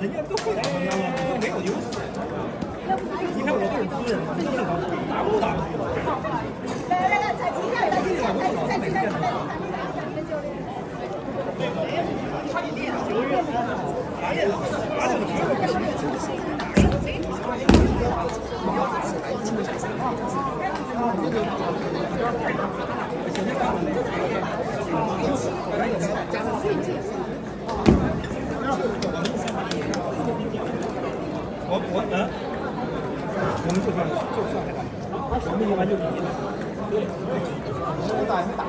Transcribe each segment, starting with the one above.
人家都会打，你知道吗？我没有优势。你看我都是私人的，真的打不打？来来来，再几下，再几下，再再几下，他一练，他练，他练。我我嗯，我们就算就算那个，我们一般就比了。对，没打没打，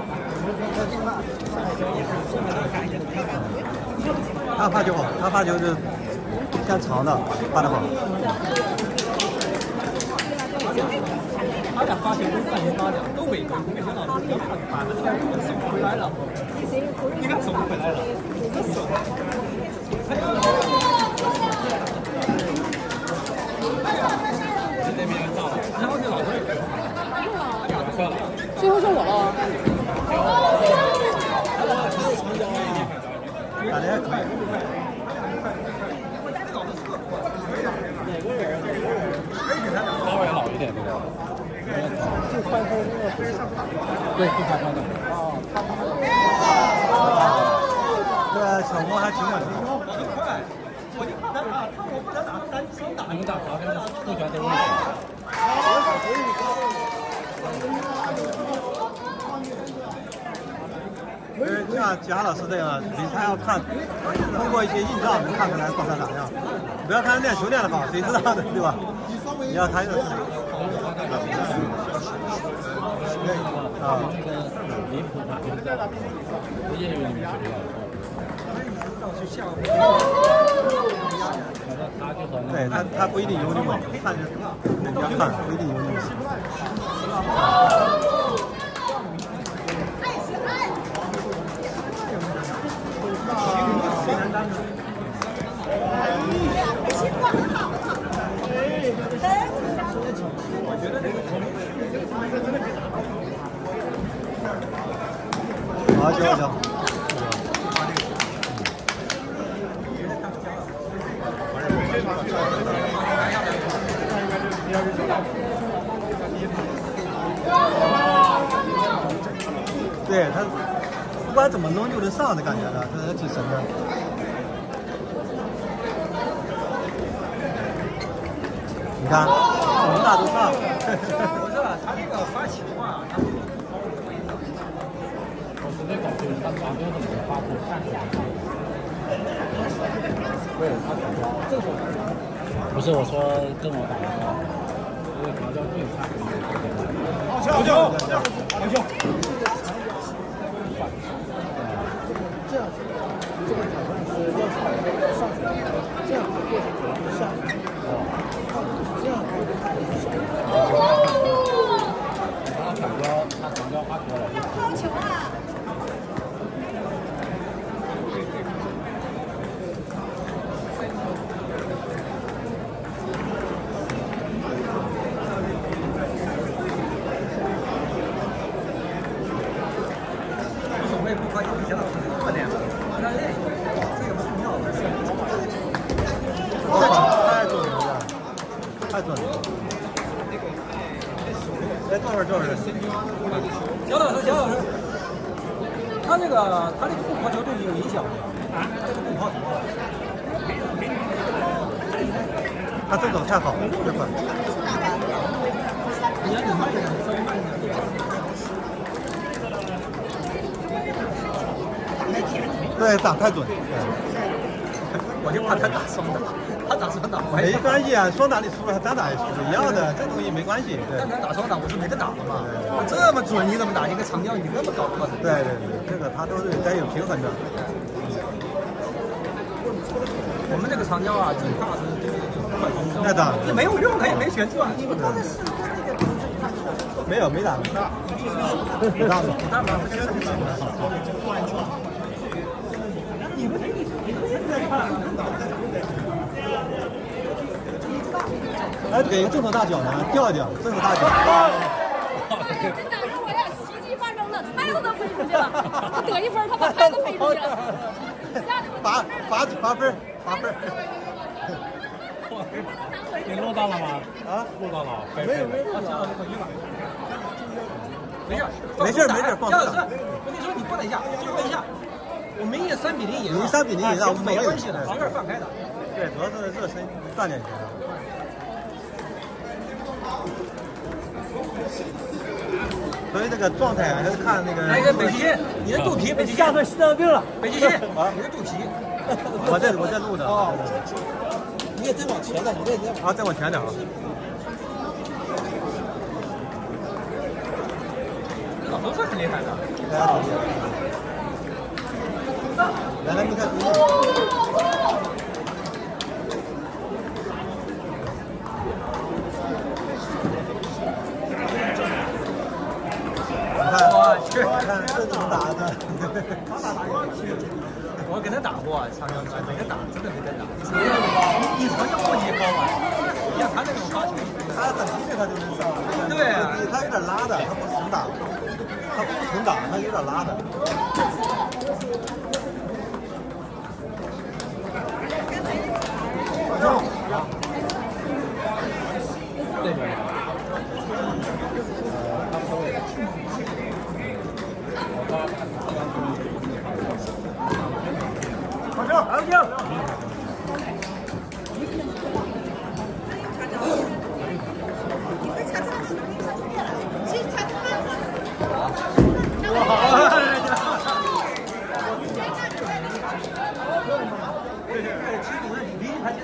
他发球好，他发球是偏长的，发的好。他俩发球跟范云发的都违规，没想到你看把那个手回来了，你看手回来了，最后是我了。打的还可以。稍微老一点，对吧？就翻开那个飞上打。对，就翻开的。这个小莫还挺稳的。快，我就怕他打，看我不能打单双打。你们打滑跟不全都是。因为像贾老师这样，你他要看，通过一些硬照能看出来状态咋样。不要看练球练的好，谁知道的，对吧？你要看这个。啊。离谱他，业余里面是比较对他，他不一定有你猛，看着人家看不一定有你猛。好，行行。对他，不管怎么弄就能上的感觉的，这挺神的。你看，能打都上。不是，他那个发球啊。那种就是他传球怎么发出看出来？对，他传球，这种不是我说跟我打的话，因为调教最差的一个。好球！好球！这样，这个好像是要上，这样过去可能就下去。哦，这样过去可能就下去。他传球，他传球发球了。好球啊！太准了！哎，坐会儿，坐会儿。小老师，小老师，他这个他这个不抛球对你有影响吗？啊？这个不抛球。他这种太好了，特别快。你让你慢一点，稍微慢一点。对，打太准。我就怕他打双打，他打双打没关系啊，双打你输了，单打也输一样的，这东西没关系。刚才打双打我是没得打了嘛，这么准你怎么打？一个长吊你那么高个子。对对对，这个他都是得有平衡的。我们这个长吊啊，紧踏是那当然，那没有用，他也没旋转。没有没打，不大，不大，不大吗？哎，给个正头大脚呢，吊一吊，正头大脚。真的，让我俩奇迹发生了，拍子都飞出去了，他得一分，他把拍子飞出去了。罚罚罚分，罚分。你录到了吗？啊，录到了，没有没有。没事没事没事放杨松老师，我跟你说，你不能下，就是问一下，我们也三比零赢了，赢3比零赢了没关系的，随便放开的。对，主要是热身锻炼一下。所以这个状态啊还是看那个。来个北极星，你的肚皮，北极星，下心脏病了。北极星，啊你的肚皮。我在我在录的。哦，你也再往前点，你也再再往前点啊。这老头是很厉害的。大家注意。来来，你看我去你看这怎么打的？我跟他打过，长江山没跟打，真的没跟打。你传就过级高啊，像他那种发球，他很低的他就能上。对啊他有点拉的，他不是纯打，他不是纯打，他有点拉的。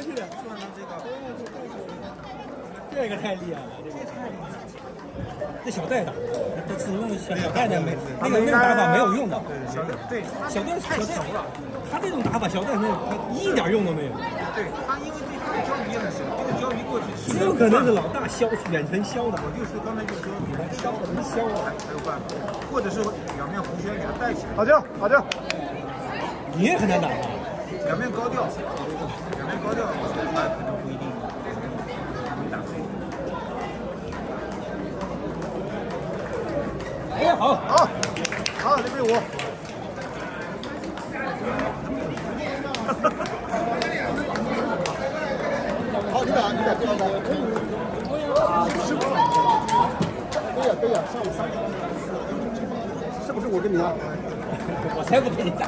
过去的，这个太厉害了，这个太厉害了。这小戴打，这是那个小小戴那没那个那个打法没有用的。对小戴太熟了，他这种打法小戴那一点用都没有。对，他因为对他的胶皮很熟，这个胶皮过去只有可能是老大削远程削的，我就是刚才就说你们削的能削啊！才有办法，或者是两面弧圈给它带起来。好球，好球！你也很难打啊。两面高调，两面高调，他可能不一定能打对。哎，好，好，好，零比五。好，你打，你打，你打。可以对呀，对呀，上午三点。是不是我跟你啊？才不跟你打，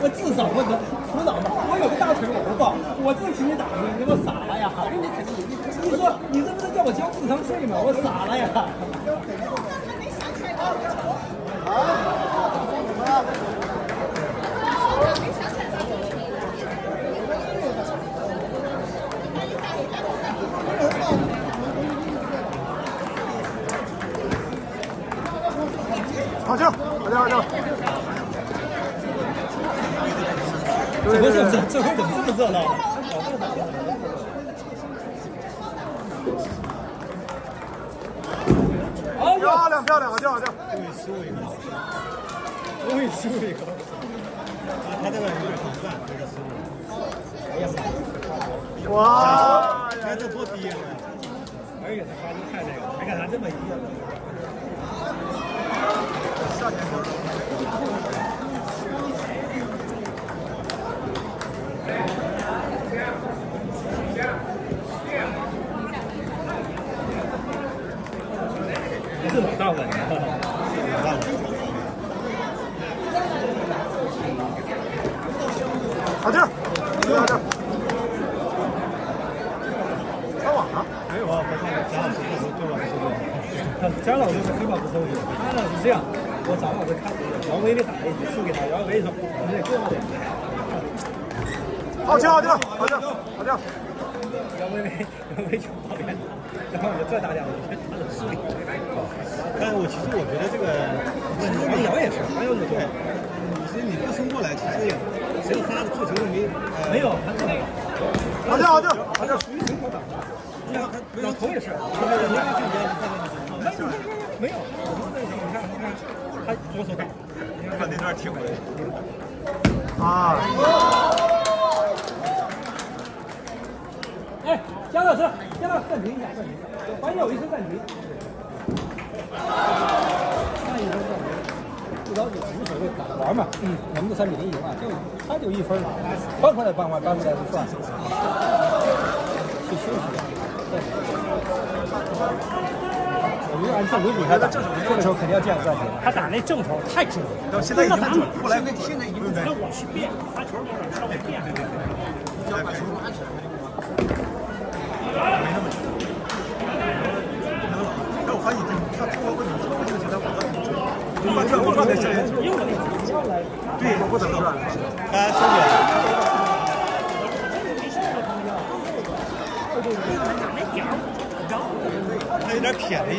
我至少我能辅导嘛，我有个大腿我不抱，我这请你打你，你我傻了呀！你说你这不是叫我交智商税吗？我傻了呀！好球，好球，好球！怎么这这这会怎么这么热闹？漂亮，漂亮，好球，好球！终于输一个。他这个有点挑战，这个失误。哇！你看这多低啊！而且他发球太那个，没看他这么一下前球。不是老大稳的。好球，好球！上网了？没有啊，我看贾老师这时候做了是这贾老师是黑豹子收益，他呢是这样，我找老师看，王威给打一局输给他，然后威说你得过来，好球，好球，好球，好球！杨威威杨威就跑远打，然后我再打两个你看他的但我其实我觉得这个其实王瑶也是王瑶也对其实你不冲过来其实也谁发的扣球都没有没有好像好像好像属于挺好打的你看看老头也是没有没有没有没有没有我说那你看你看他左手看你看那段踢回来啊哎姜老师姜老师暂停一下，暂停一下，发现有一声暂停。那一声暂停，不着急，无所谓，打着玩嘛。嗯，我们的三比零赢了，就他就一分嘛，快快的扳完扳回来就算。去休息。我们按正规比赛打，这个时候肯定要这样暂停。他打那正头太准了，现在已经准，后来现在已经让我去变，发球给我稍微变。对对对，要把球拿起来。没那么准。但我发现他出国不准，出国这个球他打的很准。我转我转在前面，对，我不怎么转。哎，兄弟。他有点撇的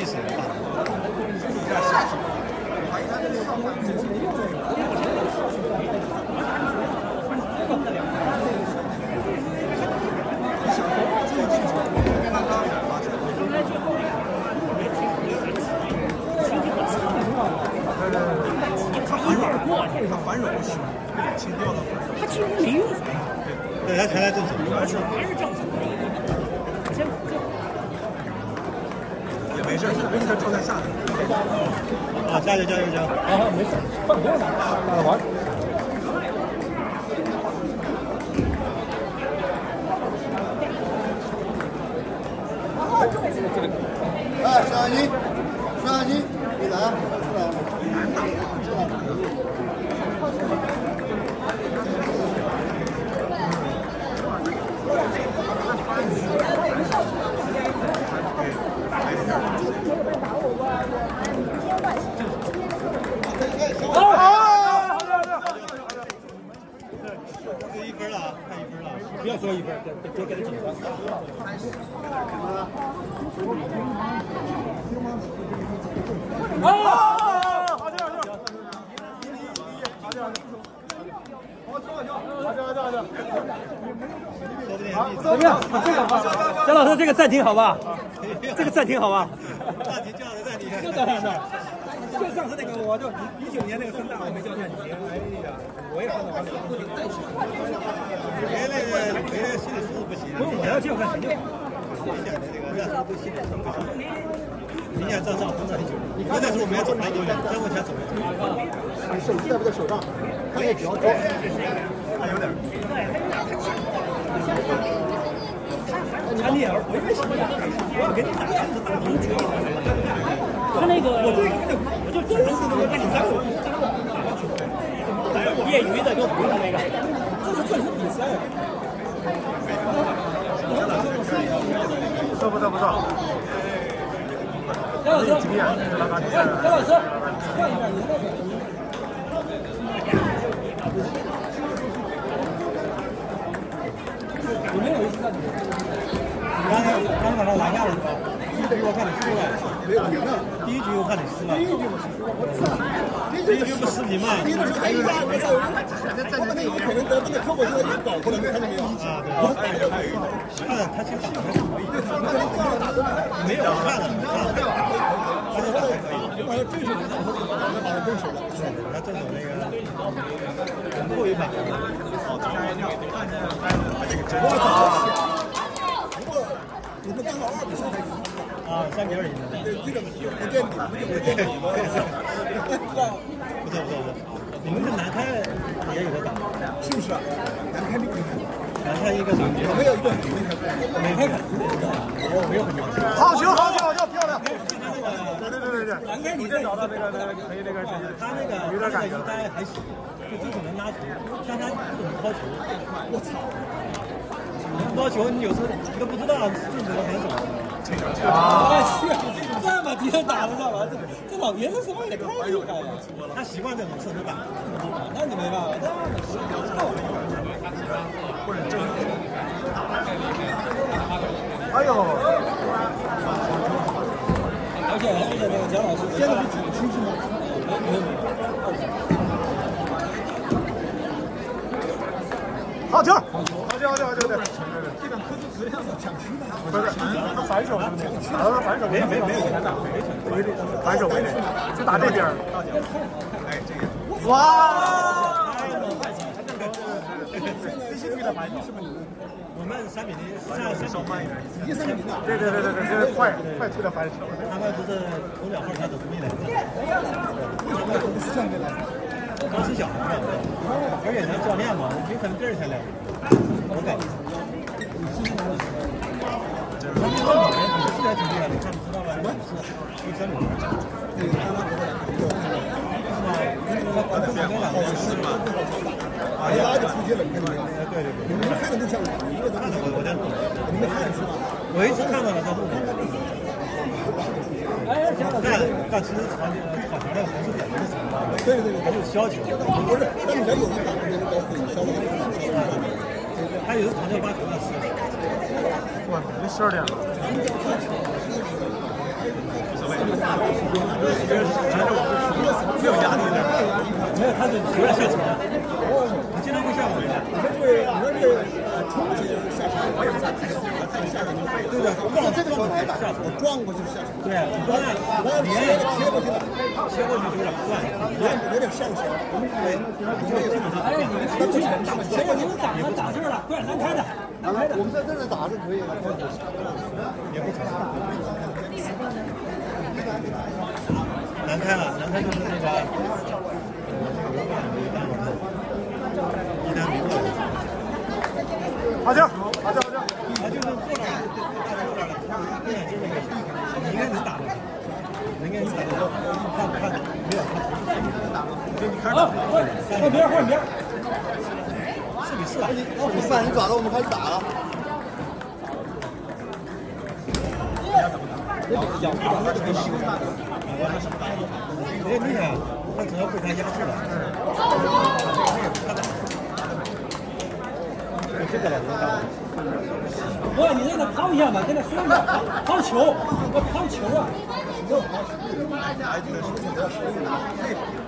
意思。反手轻，轻掉的。他居然没用反，对他全来正手，还是还是正手。先也没事，现在没事状态下来。啊，加油加油加油！啊，没事，放空了，打着玩。哎，摄像机，摄像机，你来，出来。这一分了啊，看一分了，不要说一分，别别给他紧张。啊！好球好球！怎么样？这个姜老师，这个暂停好吧？这个暂停好吧？暂停叫的暂停，就在那儿。就上次那个，我就一九年那个深大，我没叫暂停。哎呀，我也看到完了。别那个，别那个心理素质不行。不用，我要叫暂停就好。明显的这个让他都心理很高，明显站上很久。你刚才说我们要走排球，再往前走。你手机在不在手上？看也比较高，还有点。他那，个，我这我就专门是那个给你三个，业余的就不用那个，这是正式比赛。不错不错不错。姜老师，姜老师，看一下你那个。有没有一次暂停？刚才刚才把他拿下了，第一局我看你输了，没有赢了。第一局我看你输了，第一局我是，我操！第一局不视频嘛？第一局还有一个，我们那有可能得这个科普现在给搞过来，你看见没有？啊，对，看了他先打的可以，没有看了，他就打的可以，把他正手拿手，把他正手了，他正手那个后一把，我操！不过你们刚好二比三还赢。啊，三比二赢的，这个不垫底，不垫底？不错不错不错，你们是南开也有个打，是不是？南开那个，南开一个打，我们有一个南开打，我没有很牛。好球好球好球，漂亮！对对对对对，南开你再找到那个那个可以那个，他那个有点感觉，应该还行，就这种能拉球，像他不怎么抛球，我操！抛球你有时候你都不知道是怎么选手。啊！这么低的打得上吗？这这老爷子说话也太厉害了。他习惯这种射手打，那你没办法，那或者正。哎呦！而且而且那个蒋老师现在是主出是吗？没有没不是，他反手，打他反手，没没没有给他打，反手没就打这边。哎，这个，哇！这是对的反应是不是？我们三比零，现在稍慢一点。已经三比零。对对对对对，这是快快推的反手。他们不是头两号才走出来的，刚是小孩嘛，而且咱教练嘛，有可能第二天来，我感觉。拉着出去了，你看到没有？对对对。你们看的都像我一个都看到我我在录，你们看是吧？我一直看到了在录。哎，行了，但但其实场景跑前面还是点？对对对，还是消球。不是，但是咱有的打的都很消耗，消耗。他有的场就八球了，是。哇，已经十二点了。没有压力的，没有，他是有点下球。你经常会下球的。你看这，你看这，冲起来下球，我也不敢下球，对的，撞这个时候才打，我撞过去下球。对，你撞了，我要贴过去了，切过去就有点乱，有点有点上旋。哎，你们，打了打这儿了，快点，咱开的。我们在这儿打是可以的，也不长。难开了，难开就是那个，一单没过。好球，好球，好球！啊，就是坐那儿，坐那儿了，对眼睛那个，你应该能打的，应该能打得到，看看没有？给你看。啊，换换边换边，比四啊！你犯人抓到我们开始打了。哎，厉害，他主要被他压制了。这个两个打。不，你让他抛一下嘛，跟他说嘛，抛球，我抛球啊。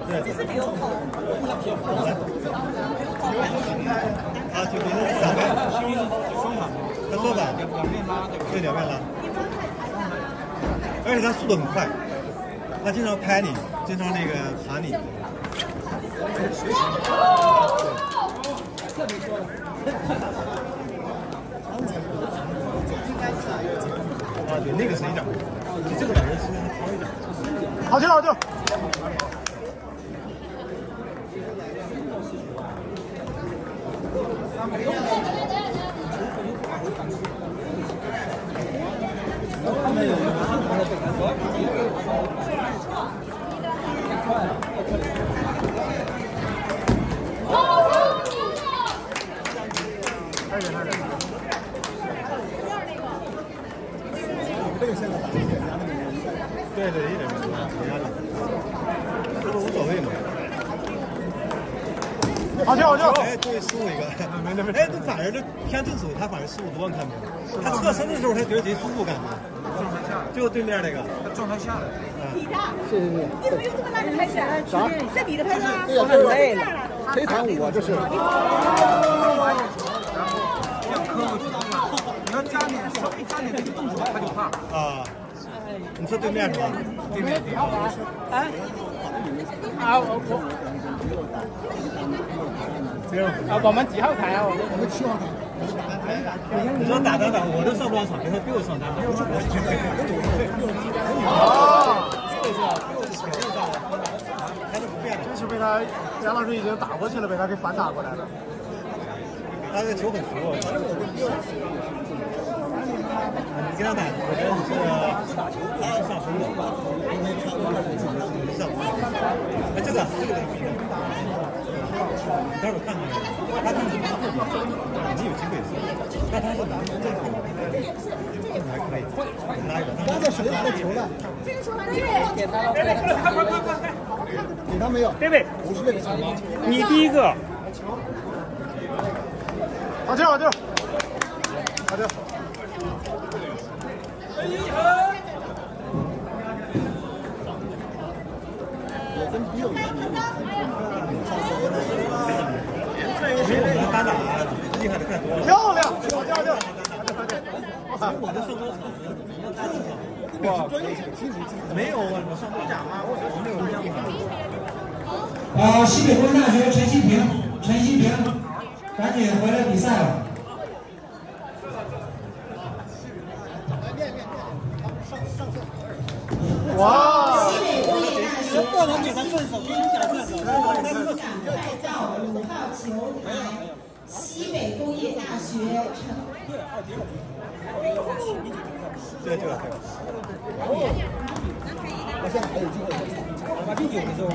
对，这是流口。啊，就别人两边，双马，他说的，两边拉，对吧？对，两边拉。而且他速度很快，他经常拍你，经常那个弹你。啊，对，那个是一点，就这个感觉其实还高一点。好球，好球！对对，一点没有压力，这个无所谓嘛。好球，好球！哎，对，失误一个，没没没。哎，这反而这偏正手，他反而失误多，你看没有？他侧身的时候，他觉得贼舒服，感觉。就对面那个，他状态下来。你的，你怎么有这么大的拍子？啥？这你的拍子吗？我很累了，非常我这是。要磕过去，你要加点稍微加点这个动作，他就怕。啊。你说对面是。吧？对面对面。啊？啊，我我。啊，我们几号台啊？我们我们七号台。你说打打打，我都上不了场，给他六上场。啊！就是就是肯定上了，还是不变的。这是被他杨老师已经打过去了，被他给反打过来了。他这球很熟。你跟他打，我觉得你是你是上分的，上分。哎，这个这个。你待会看看，他看是后边，已经有机会了。但他是拿正手，还可以，拿一个。刚才谁拿的球了？这个球还对，给他了。快快快快快！给他没有？贝贝，不是那个球吗？你第一个。好球，好球，好球。也真不用。比我们单打厉害的太多了。漂亮，好球，好球。我的生活场哇，没有啊，我上不讲啊，我没有这样的。啊，西北工业大学陈新平，陈新平，赶紧回来比赛了。哇！西北工业大学不能给他顺手，给你讲顺手。赶快到五号球台，西北工业大学成。对对对。我现在还有机会，打第九的时候，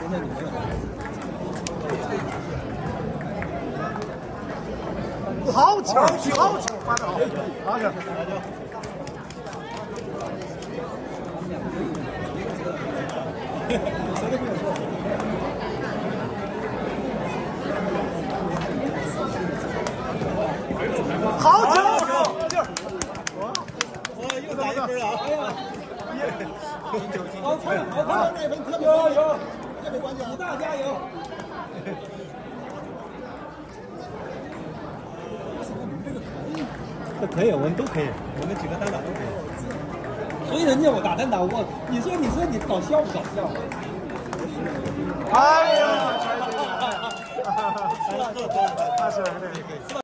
现在你没有。好巧，好巧，发的好，好球。好球！我又打一分了啊！好，好，好，那分特别有有，特别关键，武大加油！这可以，我们都可以，我们几个单打都可以。所以我你说你说你搞笑不搞笑？哎呀！做做做，那是，那是。